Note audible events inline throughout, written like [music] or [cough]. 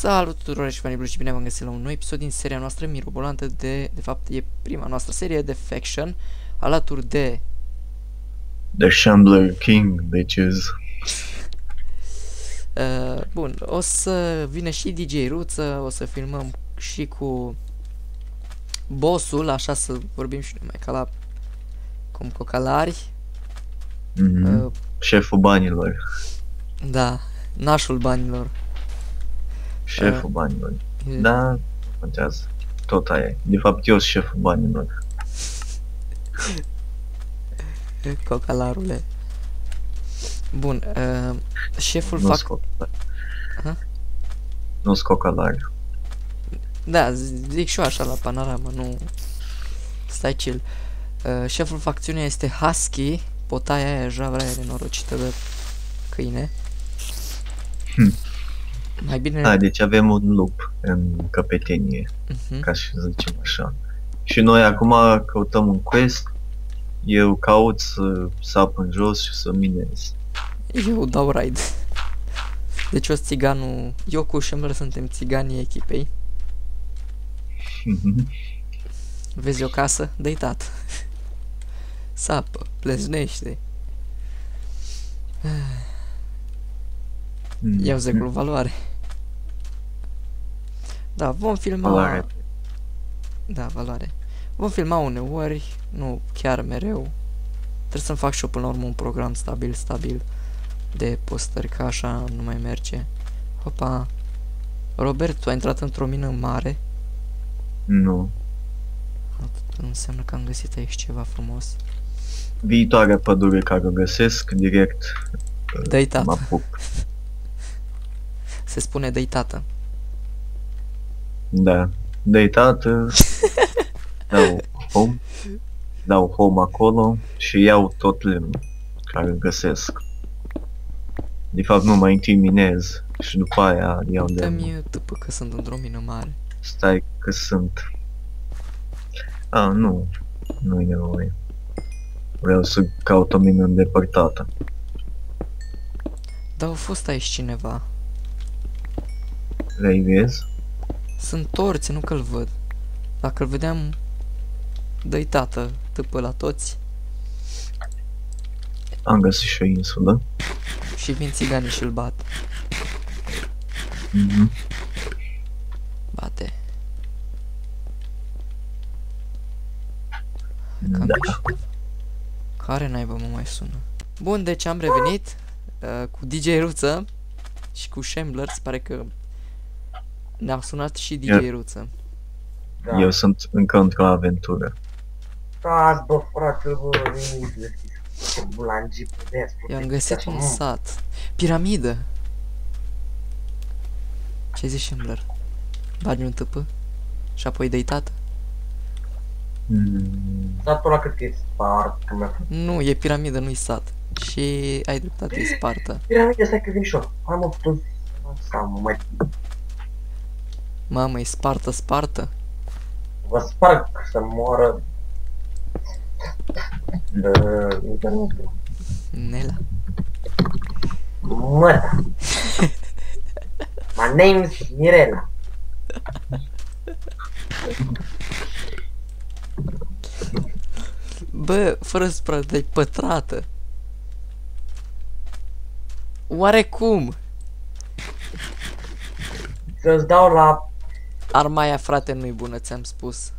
Salut tuturor și fanii și bine v-am găsit la un nou episod din seria noastră mirobolantă de, de fapt, e prima noastră serie de Faction, alături de, The Shambler King, bitches. [laughs] uh, bun, o să vină și DJ Ruță, o să filmăm și cu bossul, așa să vorbim și numai ca la cum cocalari, Mhm. uh, Șeful banilor. da, nașul banilor. Șeful Uh. banilor. E- Da, nu contează. Tot aia e. De fapt, eu sunt șeful banilor. Cocalarule. Bun, uh, șeful Nu fac... scot. Aha. Nu scocalar. Da, zic și eu așa la panorama, nu... Stai chill. Uh, șeful facțiunii este Husky, potaia aia javra aia nenorocită de câine. Hm. Mai bine... Da, deci avem un lup în căpetenie, Mhm. ca să zicem așa. Și noi acum căutăm un quest. Eu caut să sap în jos și să minez. Eu dau raid. Deci eu sunt țiganul... Eu cu Shemler suntem țiganii echipei. Mhm. Vezi o casă? Dă-i tată. Sapă, pleznește. Iau zecul valoare. Da, vom filma... Valoare. Da, valoare. Vom filma uneori, nu chiar mereu. Trebuie să-mi fac și eu până la urmă un program stabil, stabil de postări, că așa nu mai merge. Hopa. Robert, tu ai intrat într-o mină mare. Nu. Atât înseamnă că am găsit aici ceva frumos. Viitoarea pădure care o găsesc, direct Dă-i mă tată. apuc. [laughs] Se spune dă-i tată. Da. Dă-i tată, [laughs] dau home, dau home acolo și iau tot lemnul care îl găsesc. De fapt nu mai întâi minez și după aia iau lemnul. Dă-mi tâpă că sunt într-o mină mare. Stai că sunt... A, nu. Nu e nevoie. Vreau să caut o mină îndepărtată. Dar au fost aici cineva. Vrei vezi? Sunt torți, nu că-l văd. Dacă-l vedeam, dă-i tată, tâpă la toți Am găsit și o insulă. și vin țiganii și-l bat. Mhm. Bate. Cam Da. mișto. Care naiba mă mai sună? Bun, deci am revenit uh, cu DJ Ruță și cu Shambler, se pare că ne-a sunat și DJ Ia. Ruță. Da. Eu sunt încă într-o aventură. Stați, bă, frate, bă, liniște, ce bulangii puteți, I-am găsit un sat. Piramidă! Ce zici, Shambler? Bagi un tâpă? Și apoi dă-i tată? Mm, Satul ăla cât că e spart, că mi-a făcut. Nu, e piramidă, nu-i sat. Și ai dreptate, e spartă. Piramide, stai că vin și eu. Am o putut să am, mai Mamă, e spartă, spartă? vă sparg să moară. Dă, internetul. Nela. Măta. My name's Mirela. Bă, fără supra, de pătrată. Oarecum? Să-ți dau la... Arma aia, frate, nu-i bună, ți-am spus.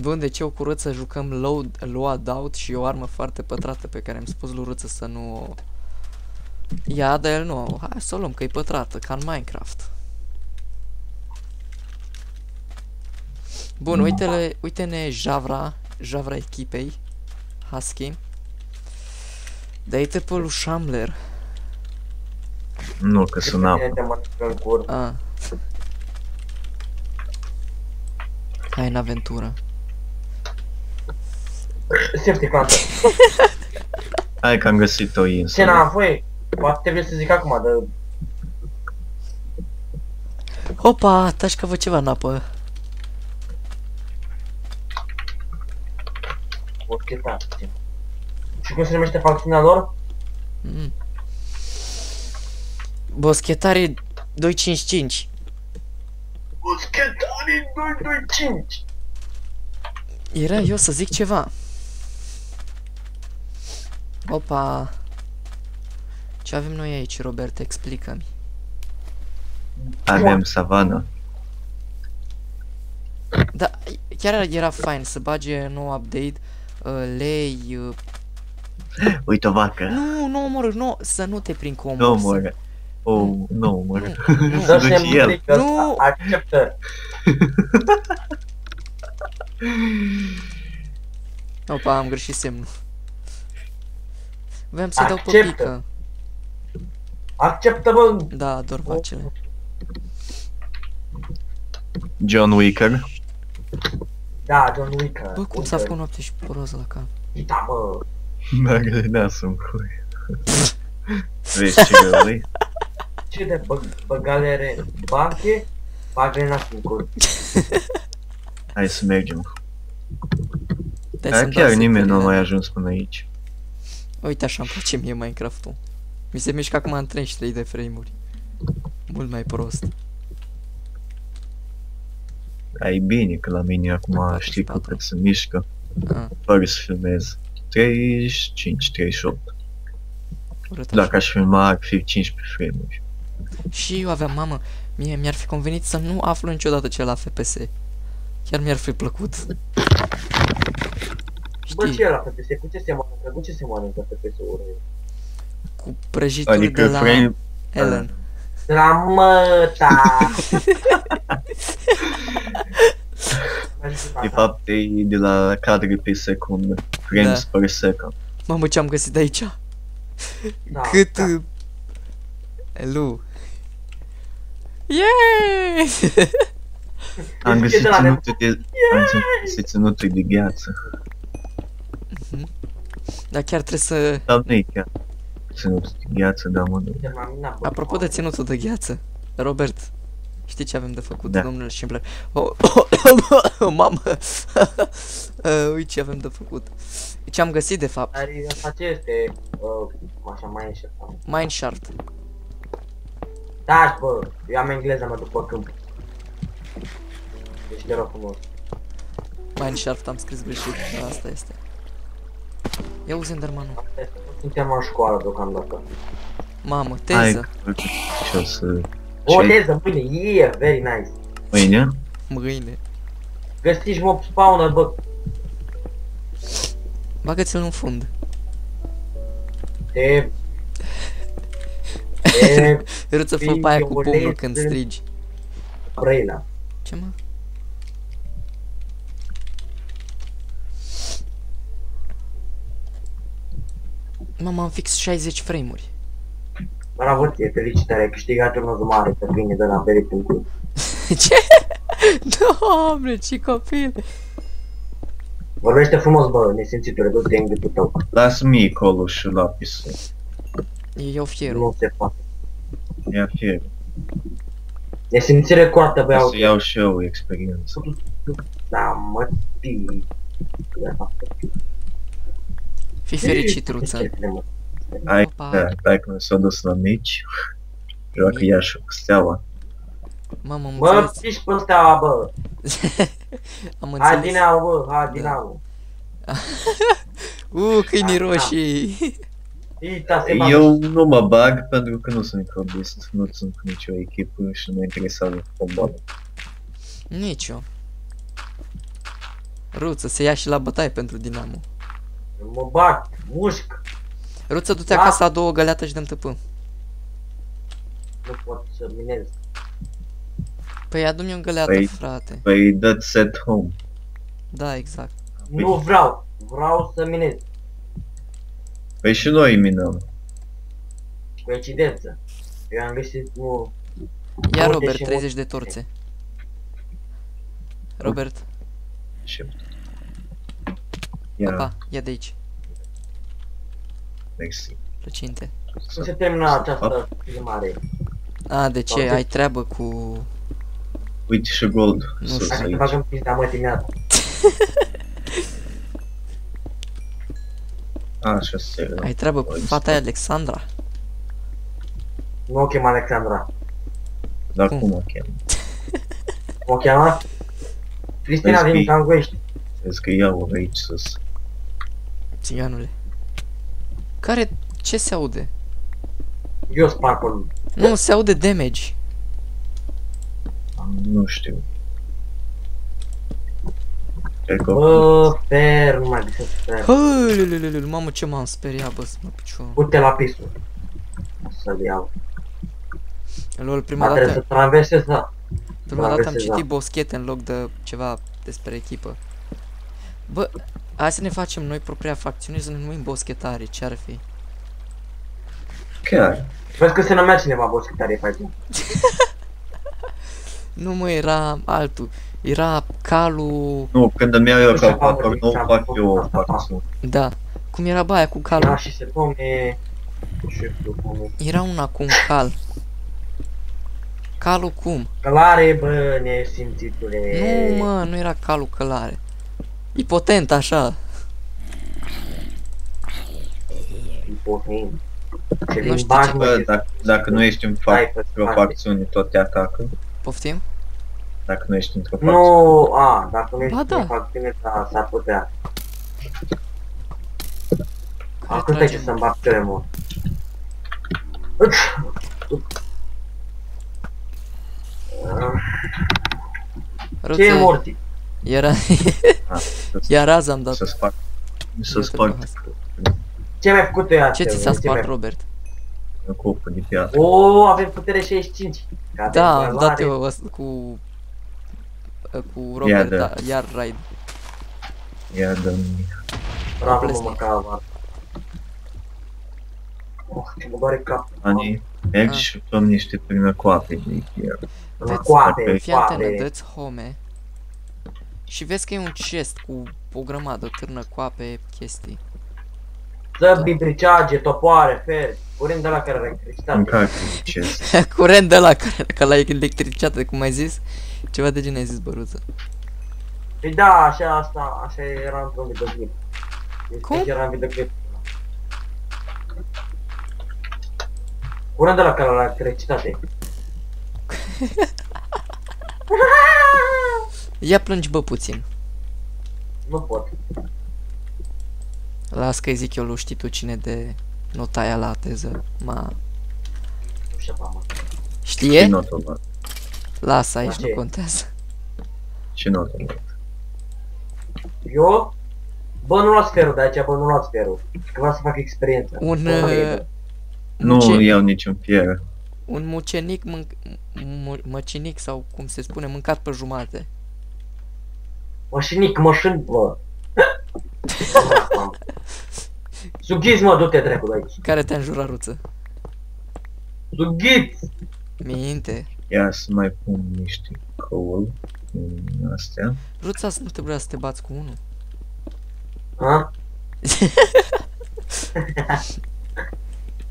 Bun, deci eu cu Râță jucăm load, load out și e o armă foarte pătrată pe care am spus lui Râță să nu o... Ia, dar el nu. Hai să o luăm, că e pătrată, ca în Minecraft. Bun, uite-le, uite-ne Javra, Javra echipei, Husky. Dă-i pe lui Shambler. nu, că sunt apă. Te mănâncă în cur. Ah. Hai în aventură. Safety plantă. [laughs] Hai că am găsit o Ce insulă. n-am voi? Poate trebuie să zic acum, dar Hopa, taci că văd ceva în apă. boschetați. Și cum se numește facțiunea lor? Mm. Boschetarii 255. Boschetanii 225. Era eu să zic ceva. Opa. Ce avem noi aici, Robert? Explică-mi. Avem savană. Da, chiar era fain să bage nou update, uh, lei... Uh, Uite o vacă. nu, nu omor, nu, să nu te prind cu omor. Nu să- omoră. Oh, nu omoră. Nu, nu. Dă duce semnul el. că Nu. acceptă. [laughs] Opa, am greșit semnul. Voiam să-i dau pe Acceptă. pică. Acceptă, bă. Da, ador vacile. John Wicker. Da, John Wick. Bă, cum s-a făcut noapte și poroză la cap? Da, mă. Meargă de nasul în cui. [laughs] Vezi ce greu e? Ce de bă, băgalere banche, bagă în nasul în cur. Hai să mergem. Dai Dar să-mi chiar dau nimeni nu a securile. mai ajuns până aici. Uite așa îmi place mie Minecraft-ul. Mi se mișcă acum în 33 de frame-uri. Mult mai prost. Ai bine că la mine acum 44. știi că cât se mișcă. Ah, Fără să filmez. 35, 38. Urât Dacă așa. aș filma ar fi 15 frame-uri. Și eu aveam, mamă, mie mi-ar fi convenit să nu aflu niciodată ce la FPS. Chiar mi-ar fi plăcut. Bă, ce Știi, e la FPS? Cu ce se mănâncă? Cu ce se mănâncă FPS-ul? cu prăjituri Adică de la frame... Ellen. De la măta! [laughs] De fapt e de la cadre pe secundă. Frames per second. Mamă, ce am găsit de aici? [laughs] Da, Cât... da. uh, Elu. Yeah! [laughs] Am E găsit de la ținutul de... Am găsit ținutul de gheață. Dar chiar trebuie să... Dar nu e chiar ținutul de gheață, dar mă duc. De la mine, bă. Apropo de ținutul de gheață, Robert, știi ce avem de făcut, Da. domnule Schindler? Oh, [coughs] mamă! [coughs] uh, uite ce avem de făcut. Ce am găsit, de fapt? Dar asta ce este? Uh, așa mai e și asta. Mineshaft. Da, bă, eu am engleza mea după câmp. Deci de rog frumos. Mineshaft am scris greșit, dar asta este. Ia uzi Enderman-ul. Asta este. Nu suntem în școală deocamdată. Mamă, Hai teză. că și o Ce? leză, mâine, yeah, very nice. Mâine? Mâine. Găsiți mob spawner, bă, Bagă-ți-l în fund. te... Te... Râță fă Fii pe aia cu o pumnul când strigi. Brăila. Ce mă? Mama, am fix 60 frame-uri. Bravo ție, felicitări, ai câștigat un oz mare pe câine de la ferit în cur. [laughs] Ce? Doamne, ce copil! Vorbește frumos, bă, nesimțitule, du-te în gâtul tău. Las mie colul și lapisul. Eu fierul. Nu se poate. Ia fier. Nesimțire coartă, bă, Ca iau. să iau și eu experiență. Da, mă, tii. Fii fericit, Ruță. Hai, Opa. da, hai că s-a dus la mici. Joacă ea și cu steaua. Mamă, am Bă, înțeles. piși pe steaua, bă. am Hai înțeles. Dinamo, bă, hai Dinamo. [laughs] Uh, câinii Da, da. roșii. Ita, se bagă. Eu nu mă bag pentru că nu sunt microbist, nu sunt cu nicio echipă și nu mă interesează fotbalul. Nici eu. Ruță, se ia și la bătaie pentru Dinamo. Mă bag, mușc. Ruță, du-te Da. acasă la două găleată și dăm tăpân. Nu pot să minez. Păi adu-mi o găleată, Păi- frate. Păi dați set home. Da, exact. Nu vreau. Vreau să minez. Păi și noi minăm. Coincidență. Eu am găsit nu... Ia, Uite Robert, și 30 de torțe. Robert, Și... Ia, papa, ia de aici. Mersi. Plăcinte. Nu se termină această filmare. A, de ce? Uite. Ai treabă cu... Uite și gold. Nu sus știu. Hai să te aici. bagăm pizda, mă, dimineața. [laughs] Așa se Ai treabă cu Păi, fata aia Alexandra? Nu o chem Alexandra. Dar Cum? cum o cheamă? O cheamă? Cristina Vezi din că- Tanguești. Vezi că iau aici sus. Țiganule. Care... Ce se aude? Eu sparg pe Nu, se aude damage. Nu știu. Cred că Bă, fer, nu mai găsesc fer. Hălelelele, mamă ce m-am speriat, bă, mă picior. Uite la pisul. O să-l iau. Lol, prima Dar trebuie dată, să traversez, da. prima dată am traversez, citit boschete în loc de ceva despre echipă. Bă, hai să ne facem noi propria facțiune și să ne numim boschetare, ce ar fi? chiar. Vezi că se numea cineva boschetare pe aici. [laughs] Nu mă, era altul. Era calul... Nu, când îmi iau eu Nu știu, calculator, am nu zis, fac am eu o făcut asta, facțiune. Da. Cum era baia cu calul? Era și se pome... Nu știu cum e. Era una cu un cal. Calul cum? Călare, bă, nesimțitule. Nu, mă, nu era calul călare. E potent așa. Ipohin. Ce Nu știu limbaj, ce- mă, Bă, ce- dacă, dacă nu ești în Stai fac, pe într-o spate. facțiune, tot te atacă. Poftim? Dacă nu ești într-o facțiune. Nu, a, dacă nu ești Ba da. în facțiune, da, s-ar putea. Care Acum stai ce trage? să-mi bag cele, mă. Ce e Răță, morti? era... Ah, să- Ia raza am dat. Să sparg. Să Uite-te sparg pe asta. Ce mi-ai făcut tu ea? Ce ți s-a spart, Robert? o copă de piatră. O, avem putere 65. Ca de Da, am dat valoare. eu asta cu... Cu Ia Robert, dă. da, iar raid. Ia dă-mi. Bravo, mă, Plesnic. măcar. Oh, ce mă doare cap. Ani, mergi Ah. și luăm niște pâine cu apă de ieri. La Veți- coape, Fii antenă, coape. dă-ți home. Și vezi că e un chest cu o grămadă, o târnă cu ape, chestii. Zăbi, briceage, topoare, fer. Curent de la care are electricitate. Încarcă ce Curent de la care, ca la electricitate, cum ai zis? Ceva de gen ai zis, băruță. Păi da, așa asta, așa era într-un videoclip. Este Cum? Era în videoclip. Curent de la care la electricitate. [laughs] Ia plângi, bă, puțin. Nu pot. Las că-i zic eu lui știi tu cine de nota aia la teză. Ma... Nu știu, mă. Știe? Ce notă luat? Lasă, aici La nu ce? contează. Ce notă luat? Eu? Bă, nu luați ferul de aici, bă, nu luați ferul. Că vreau să fac experiență. Un... Bă, Uh, Nu muce- iau niciun fier. un mucenic mânc- mu- măcinic sau cum se spune, mâncat pe jumate. Mășinic, mășin, bă. Sughiți, mă, du-te dracu de aici. Care te-a înjurat, Ruță? Sughiți! Minte. Ia să mai pun niște coal în astea. Ruța, nu trebuia să te bați cu unul. Ha?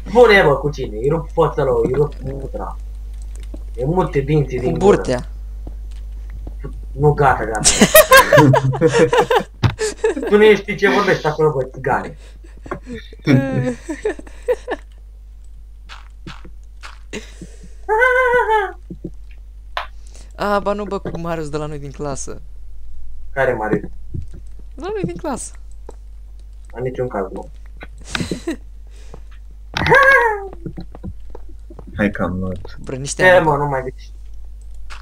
Spune, [laughs] bă, cu cine? Îi rup fața lui, îi rup mutra. E multe dinții Cu din burtea. gură. Nu, gata, gata. [laughs] tu nu știi ce vorbești acolo, bă, țigane. [laughs] A, ba nu, bă, cu Marius de la noi din clasă. Care, Marius? De la noi din clasă. În niciun caz, nu. Hai că am luat. Cu brăniște Ce, amă. mă, nu mai zici.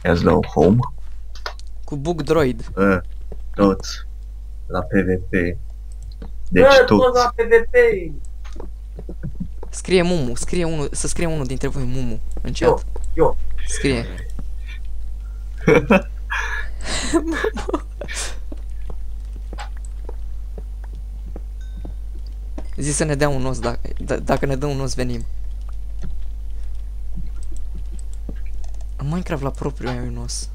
Ia-ți dau home. Cu bug droid. Bă, toți. La PvP. Deci Bă, toți toți. la PvP. Scrie Mumu, scrie unul, să scrie unul dintre voi Mumu în Eu, chat. eu. Scrie. [laughs] Zi să ne dea un os, dacă, d- dacă ne dă un os venim. În Minecraft la propriu ai un os.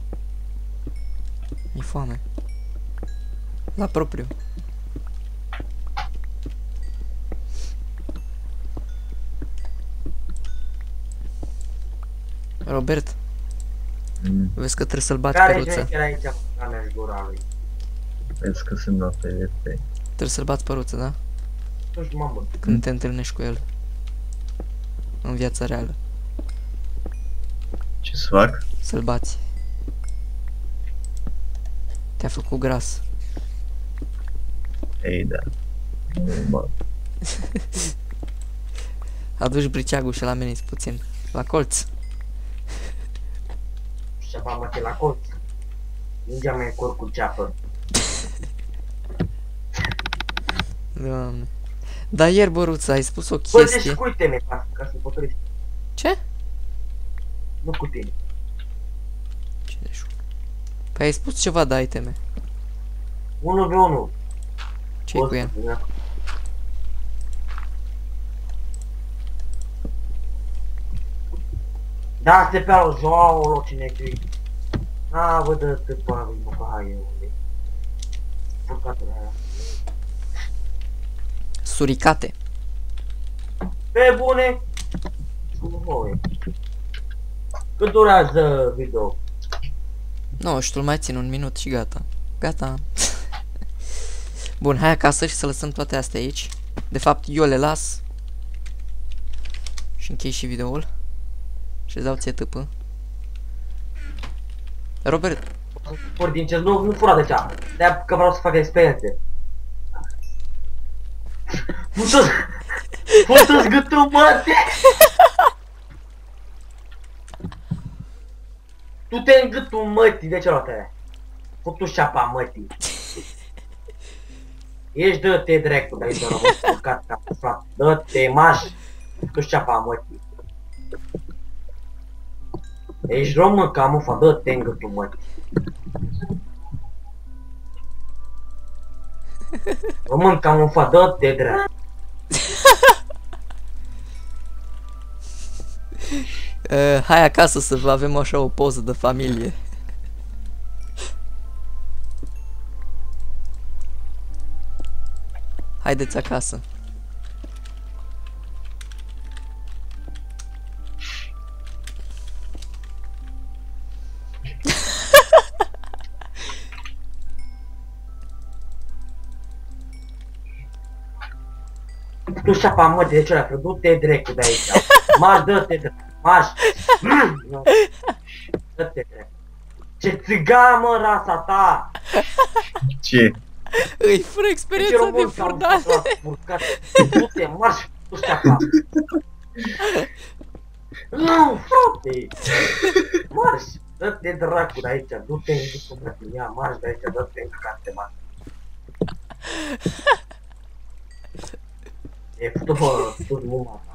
E foame. La propriu. Robert, Mm, vezi că trebuie să-l bați Care pe e ruță. șmecher aici, mă, care și gura lui? Vezi că sunt la PvP. Trebuie să-l bați pe ruță, da? Nu știu, mamă. Când Mm. te întâlnești cu el. În viața reală. Ce să fac? Să-l bați. Te-a făcut gras. Ei, da. Bă, [laughs] Aduci briceagul și la ameniți puțin. La colț. Și ceva mă la colț. Mingea mea e cor cu ceapă. [laughs] Doamne. Dar ieri, Băruță, ai spus o Bă, deci chestie. cu uite-ne, ca, ca să potrivi. Ce? Nu cu tine. 51. Păi ai spus ceva de iteme. 1v1. ce cu el? Da, se pe al Joao, cine e A, vă dă te păi, mă, că hai eu. unde Furcatul aia. Suricate. Pe bune! Voi. Cât durează video? Nu știu, îl mai țin un minut și gata. Gata. Bun, hai acasă și să lăsăm toate astea aici. De fapt, eu le las. Și închei și videoul. Și îți dau ție tâpă. Robert, Fur din cer, nu, nu fura de cea. de că vreau să fac experiențe. [laughs] Putu-ți... Putu-ți gâtul mătii! Tu te în gâtul mătii, de ce luată Putu șapa mătii. Ești dă-te dreacul de aici, rămâi spurcat ca frate. Dă-te, maș! Tu șapa mătii. Ești român camufa, dă-te în gâtul mătii. Român camufa, dă-te dreacul. [laughs] uh, hai acasă să avem așa o poză de familie. Haideți acasă. Tu șapa mă, de ce ori du-te drecu de aici. [laughs] Maș, dă-te drecu. Maș. Mm, Dă-te drecu. Ce țigan mă, rasa ta! Ce? Îi fără Ce experiența de român ca un furdale. furcat. Du-te, marș, tu șapa. Nu, frate! Marș! Dă-te dracu de aici, du-te în gâtul frate, ia, marș de aici, dă-te în carte, marș. E făcut bă, tu muma ta,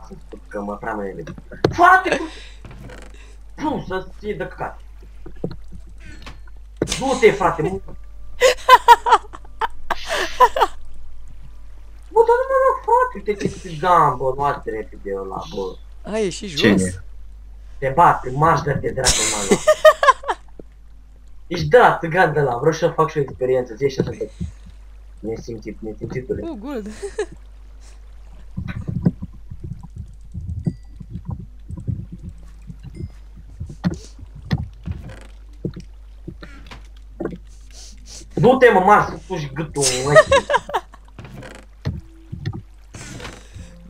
că mă prea mai Frate, cum... Nu, să ție de căcat. Du-te, frate, mu... Bă, dar nu mă rog, frate, uite ce țigan, bă, luați repede ăla, bă. A, e și jos. Cine? Te bate, marș de te dracu, mă. Ești de la țigan de la, vreau să fac și o experiență, zi și așa de... Nesimțit, nesimțitule. Oh, gold. Du-te, mă, marș, să puși gâtul, mă.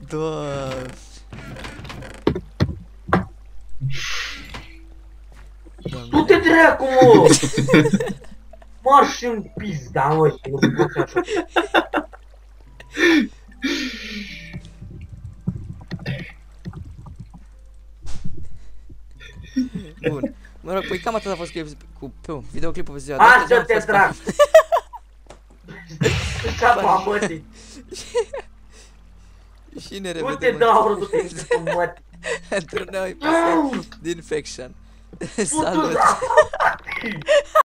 Doamne. Doamne. Du-te dracu, mă! Marș în pizda, mă, și nu pot așa. Bun. Mă rog, păi cam atât a fost cu, cu pe, videoclipul pe ziua de astăzi. Așa Am te fost dracu! Ceapa mătii! Și ne Nu te revedem dau, bro, du-te în gâtul mătii! într-un nou episod din Faction. Putu Salut! dracu! [laughs]